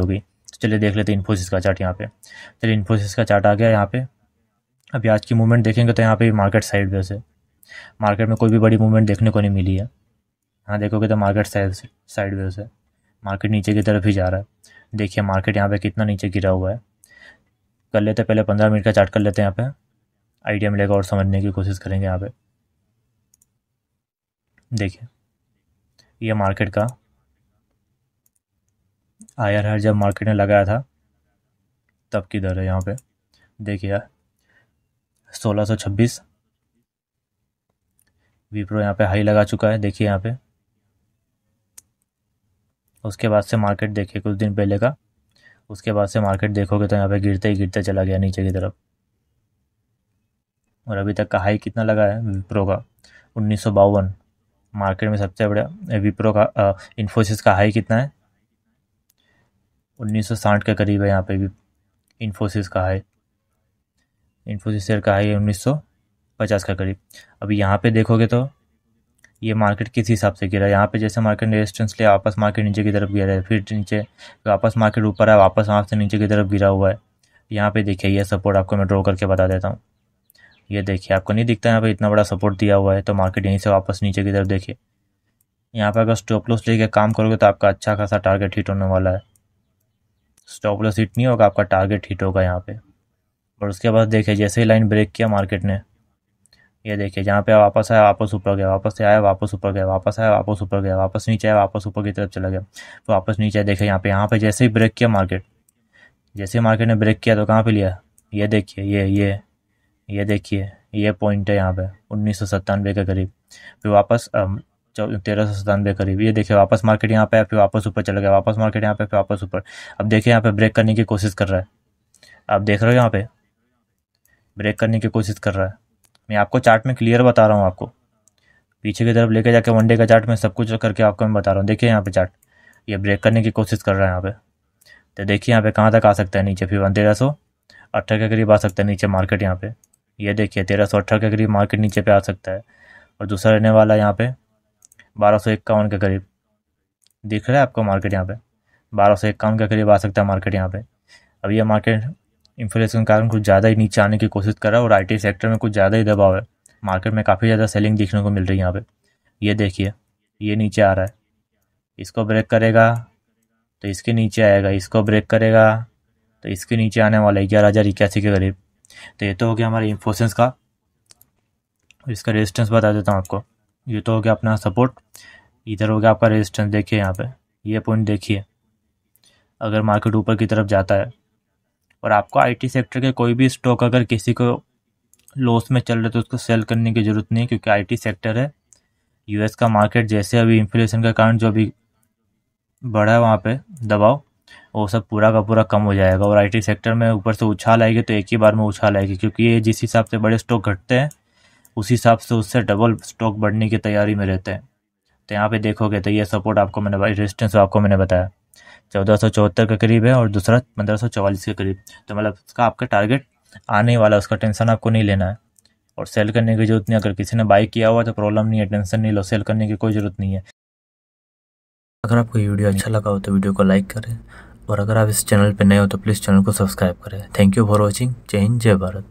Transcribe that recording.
होगी। तो चलिए देख लेते हैं इन्फोसिस का चार्ट यहाँ पे। चलिए इन्फोसिस का चार्ट आ गया यहाँ पे। अभी आज की मूवमेंट देखेंगे तो यहाँ पे मार्केट साइड वेज है मार्केट में कोई भी बड़ी मूवमेंट देखने को नहीं मिली है। यहाँ देखोगे तो मार्केट साइड साइड वेज है मार्केट नीचे की तरफ़ ही जा रहा है। देखिए मार्केट यहाँ पे कितना नीचे गिरा हुआ है। कर लेते पहले पंद्रह मिनट का चार्ट कर लेते हैं यहाँ पे। आइडिया मिलेगा और समझने की कोशिश करेंगे यहाँ पे। देखिए। ये मार्केट का आयर हर जब मार्केट ने लगाया था, तब किधर है यहाँ पे? देखिए यार, सोलह सौ छब्बीस। विप्रो यहाँ पे हाई लगा चुका है, देखिए यहाँ पे। उसके बाद से मार्केट देखिए, कुछ दिन पहले का। उसके बाद से मार्केट देखोगे तो यहाँ पे गिरते ही गिरते चला गया नीचे की तरफ़। और अभी तक का हाई कितना लगा है? विप्रो का उन्नीस सौ बावन। मार्केट में सबसे बड़ा विप्रो का इन्फोसिस का हाई कितना है? 1960 के करीब है, यहाँ पे भी इन्फोसिस का हाई इन्फोसिस शेयर का है 1950 का करीब। अभी यहाँ पे देखोगे तो ये मार्केट किस हिसाब से गिरा यहाँ पे जैसे मार्केट रेजिस्टेंस लिया, वापस मार्केट नीचे की तरफ़ गिरा है, फिर नीचे वापस मार्केट ऊपर है, वापस वहाँ से नीचे की तरफ़ गिरा हुआ है। यहाँ पे देखिए, ये सपोर्ट आपको मैं ड्रॉ करके बता देता हूँ। ये देखिए, आपको नहीं दिखता यहाँ पे इतना बड़ा सपोर्ट दिया हुआ है तो मार्केट यहीं से वापस नीचे की तरफ़ देखिए। यहाँ पर अगर स्टॉप लॉस लेके काम करोगे तो आपका अच्छा खासा टारगेट हिट होने वाला है। स्टॉप लॉस हिट नहीं होगा, आपका टारगेट हिट होगा यहाँ पे। और उसके बाद देखिए, जैसे ही लाइन ब्रेक किया मार्केट ने, ये देखिए, जहाँ पे वापस आया, वापस ऊपर गया, वापस से आया, वापस ऊपर गया, वापस आया, वापस ऊपर गया, वापस नीचे आया, वापस ऊपर की तरफ़ चला गया। तो वापस नीचे आया देखिए, यहाँ पे यहाँ पे जैसे ही ब्रेक किया मार्केट जैसे ही मार्केट ने ब्रेक किया तो कहाँ पे लिया? ये देखिए, ये ये ये देखिए, ये पॉइंट है यहाँ पे, उन्नीस सौ सत्तानवे के करीब। फिर वापस तेरह सौ सतानवे करीब। ये देखिए, वापस मार्केट यहाँ पे फिर वापस ऊपर चला गया। वापस मार्केट यहाँ पे, फिर वापस ऊपर। अब देखिए, यहाँ पे ब्रेक करने की कोशिश कर रहा है। आप देख रहे हो यहाँ पे? ब्रेक करने की कोशिश कर रहा है। मैं आपको चार्ट में क्लियर बता रहा हूँ आपको। पीछे की तरफ़ लेके जाके वनडे का चार्ट में सब कुछ करके आपको मैं बता रहा हूँ। देखिए यहाँ पे चार्ट ये ब्रेक करने की कोशिश कर रहा है यहाँ पे। तो देखिए यहाँ पे कहाँ तक आ सकता है? नीचे फिर तेरह सौ अट्ठारह के करीब आ सकता है, नीचे मार्केट यहाँ पे। ये देखिए, तेरह सौ अट्ठारह के करीब मार्केट नीचे पे आ सकता है। और दूसरा रहने वाला यहाँ पे। बारह सौ इक्यावन के करीब। दिख रहा है आपको मार्केट यहाँ पे? बारह सौ इक्यावन के करीब आ सकता है मार्केट यहाँ पे। अब ये मार्केट इन्फ्लेशन के कारण कुछ ज़्यादा ही नीचे आने की कोशिश कर रहा है और आई सेक्टर में कुछ ज़्यादा ही दबाव है। मार्केट में काफ़ी ज़्यादा सेलिंग देखने को मिल रही है यहाँ पे। ये देखिए, ये नीचे आ रहा है। इसको ब्रेक करेगा तो इसके नीचे आएगा। इसको ब्रेक करेगा तो इसके नीचे आने वाला ग्यारह हज़ार इक्यासी के करीब। तो ये तो हो गया हमारे इन्फोसेंस का। इसका रेजिस्टेंस बता देता हूँ आपको। ये तो हो गया अपना सपोर्ट इधर हो गया आपका रेजिस्टेंस देखिए यहाँ पे। ये पॉइंट देखिए। अगर मार्केट ऊपर की तरफ़ जाता है, और आपको आईटी सेक्टर के कोई भी स्टॉक अगर किसी को लॉस में चल रहे तो उसको सेल करने की ज़रूरत नहीं है, क्योंकि आईटी सेक्टर है। यूएस का मार्केट जैसे अभी इन्फ्लेशन के कारण जो अभी बढ़ा है वहाँ पे, दबाव, वो सब पूरा का पूरा कम हो जाएगा। और आईटी सेक्टर में ऊपर से उछाल आएगी तो एक ही बार में उछाल आएगी, क्योंकि ये जिस हिसाब से बड़े स्टॉक घटते हैं उस हिसाब से उससे डबल स्टॉक बढ़ने की तैयारी में रहते हैं। तो यहाँ पे देखोगे तो ये सपोर्ट आपको मैंने रेजिस्टेंस आपको मैंने बताया। चौदह सौ चौहत्तर के करीब है और दूसरा पंद्रह सौ चौवालीस के करीब। तो मतलब उसका आपका टारगेट आने वाला है उसका टेंशन आपको नहीं लेना है। और सेल करने की ज़रूरत नहीं, अगर किसी ने बाई किया हुआ तो प्रॉब्लम नहीं है टेंशन नहीं लो सेल करने की कोई ज़रूरत नहीं है। अगर आपको ये वीडियो अच्छा लगा हो तो वीडियो को लाइक करें। और अगर आप इस चैनल पर नए हो तो प्लीज़ चैनल को सब्सक्राइब करें। थैंक यू फॉर वॉचिंग जय हिंद, जय भारत।